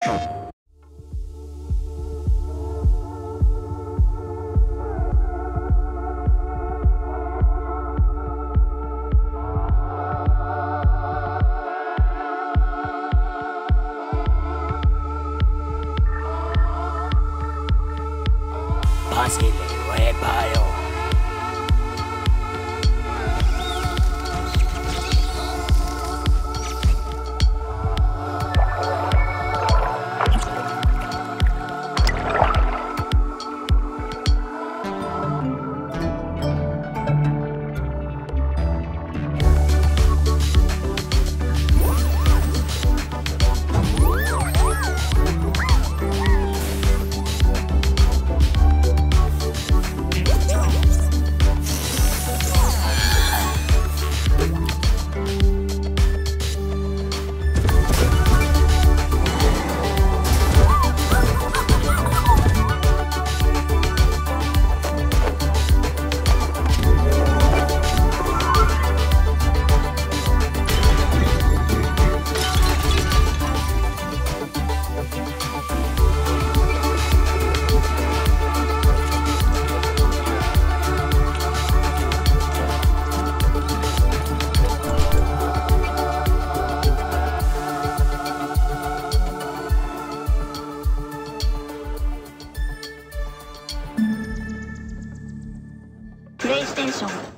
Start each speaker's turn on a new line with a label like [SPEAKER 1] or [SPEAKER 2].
[SPEAKER 1] Basket and Red Pile.
[SPEAKER 2] プレイステーション